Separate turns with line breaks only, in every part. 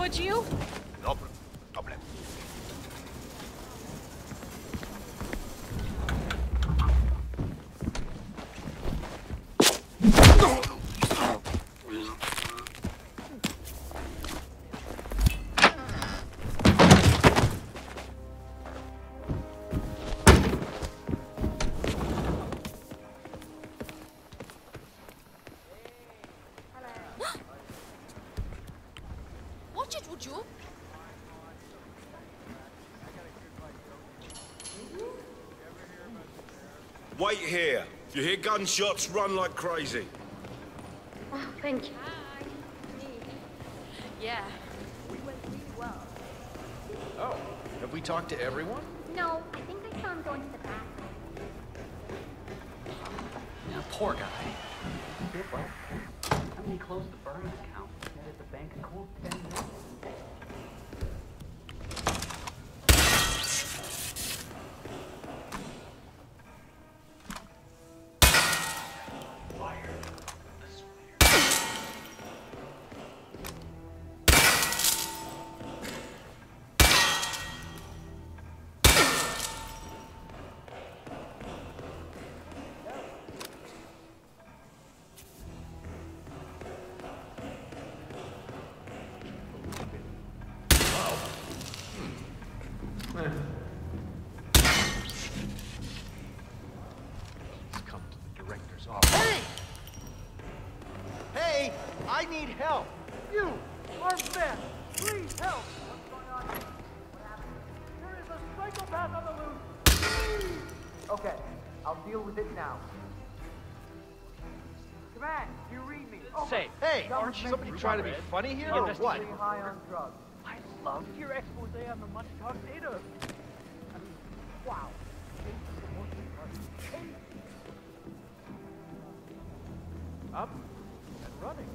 would you?
Wait here. If you hear gunshots, run like crazy.
Oh, thank you.
Yeah. We went really well.
Oh, have we talked to everyone?
No, I think I saw him going to the bathroom.
Yeah, poor guy. How many closed the burn account? Met at the bank in cool 10
come to the director's office.
Hey! Hey, I need help. You, our vet, please help. What's going on here? What happened? There is a psychopath on the loose. Please. Okay, I'll deal with it now. Command, you read me. Oh,
Say,
hey,
Aren't you somebody trying to be funny here or what?
High on drugs. I love your expose on the much talked data. I mean, wow. Up and running.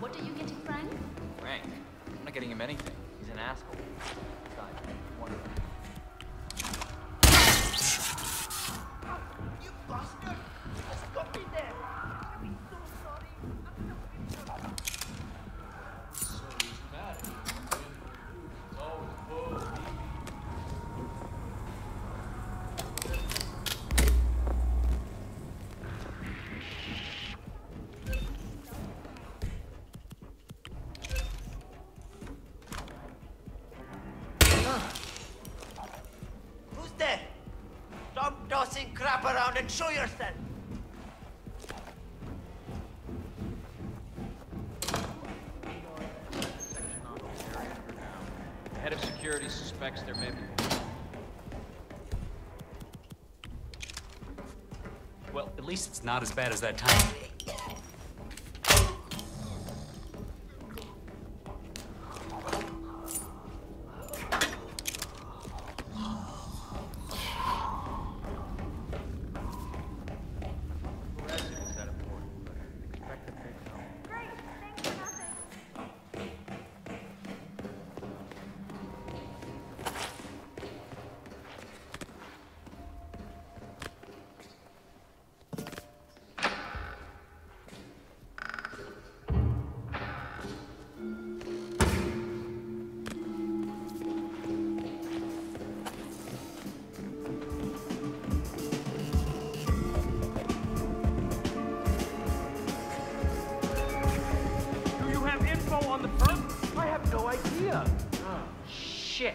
What are you getting, Frank?
Frank, I'm not getting him anything. He's an asshole. Besides, wonderful.
And show yourself!
Head of security suspects there may be. Well, at least it's not as bad as that time.
Idea.
Shit!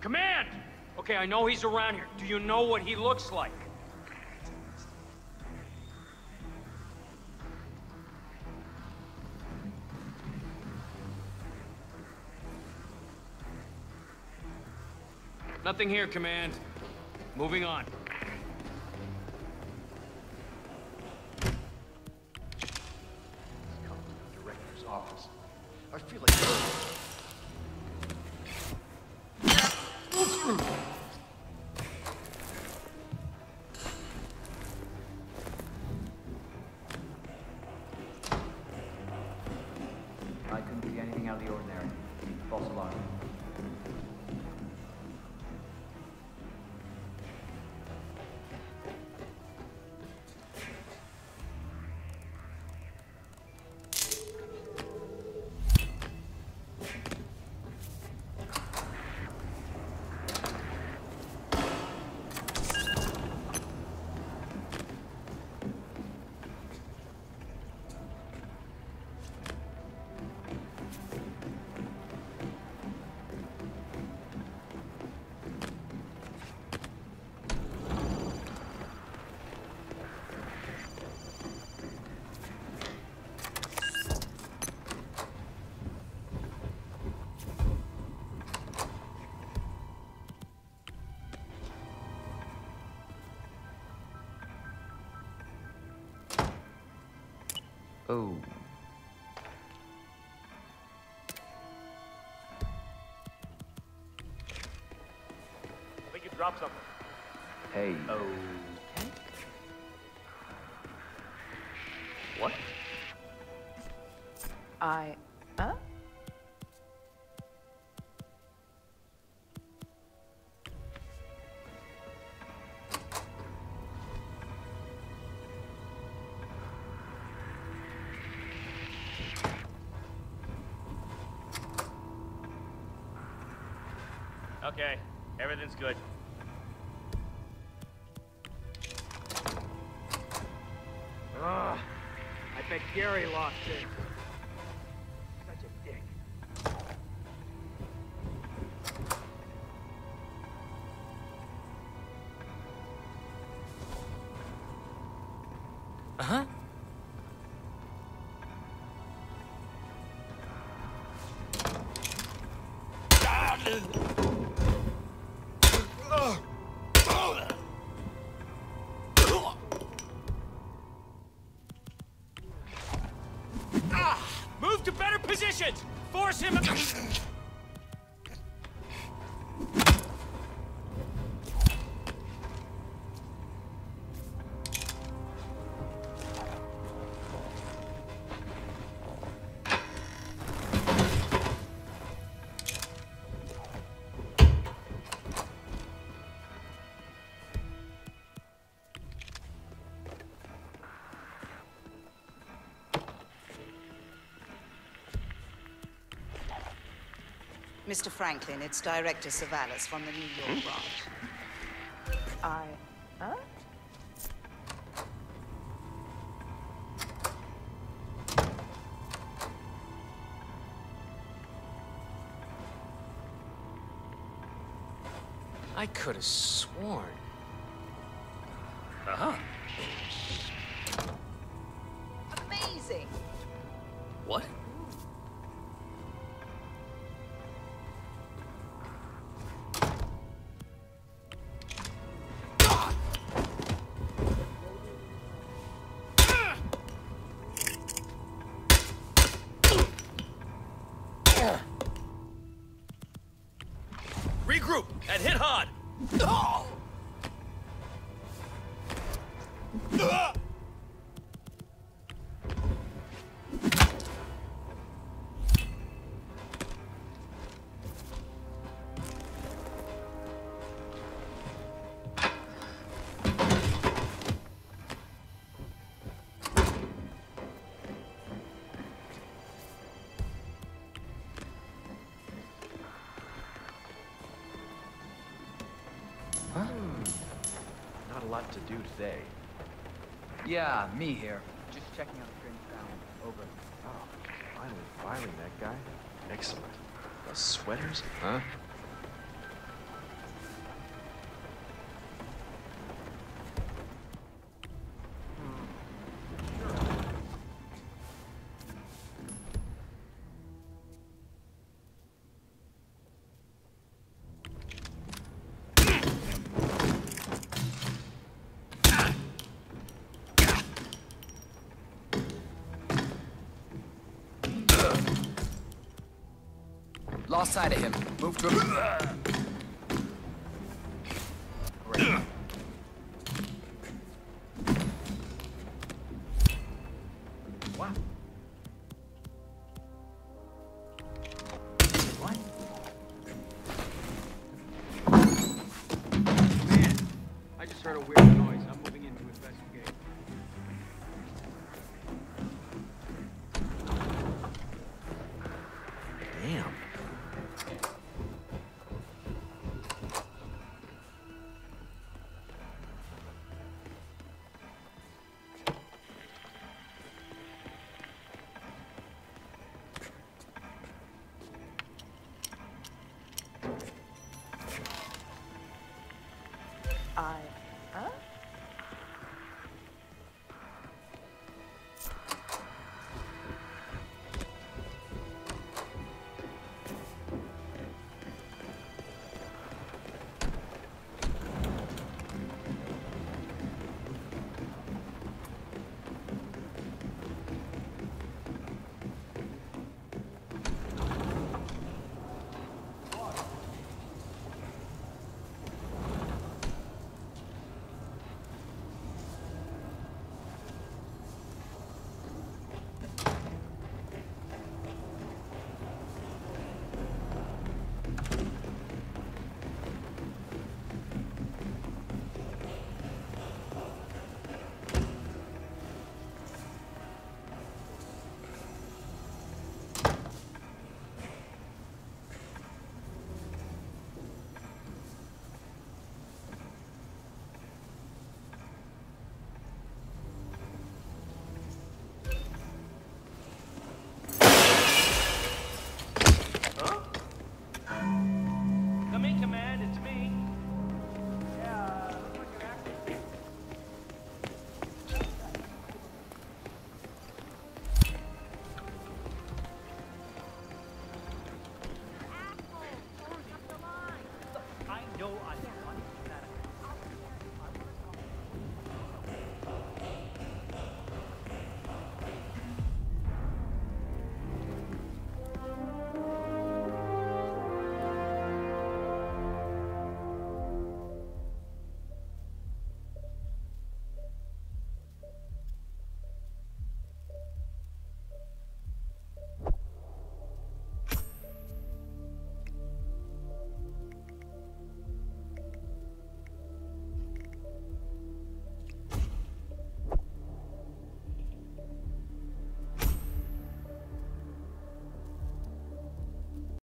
Command! Okay, I know he's around here. Do you know what he looks like? Nothing here, Command. Moving on.
I feel like.
I couldn't see anything out of the ordinary.
False alarm. Oh.
I think you dropped something.
Hey. Oh.
Okay. What?
I.
Okay, everything's good.
Ugh. I bet Gary lost it.
Positions! Force him.
Mr. Franklin, it's Director Savalas from the New York branch. I. Huh?
I could have sworn. Uh
Regroup and hit hard.
Not to do today.
Yeah, me here. Just checking out the strange sound. Over.
Oh, finally firing that guy. Excellent. Those sweaters? Huh?
Lost sight of him. Move to him.